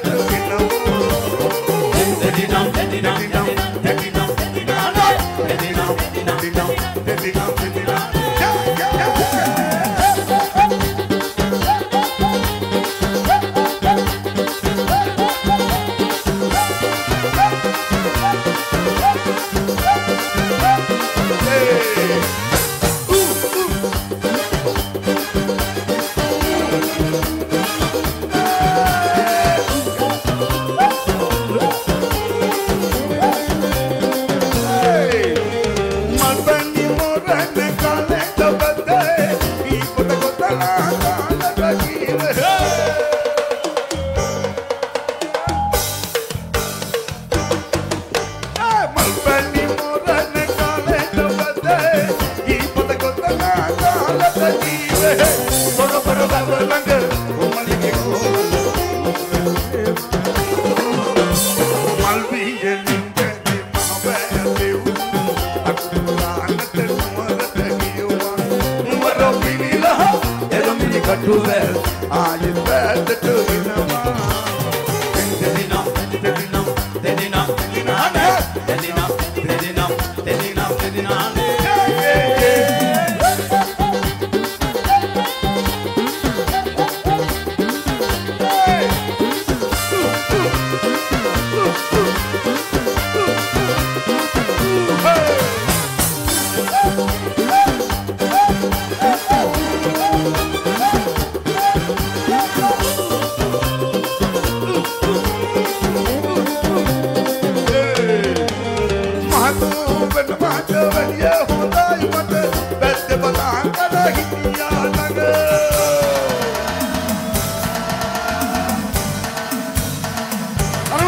vem, vamos, vamos, menina. Tá, vem, vem,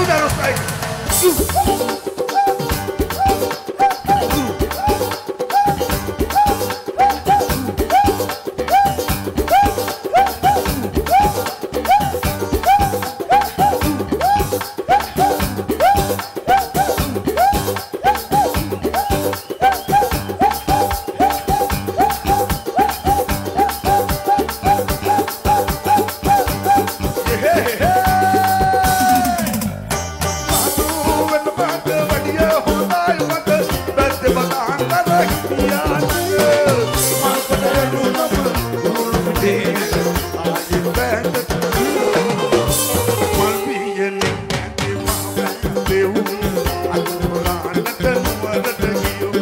Ajuda, é não sai!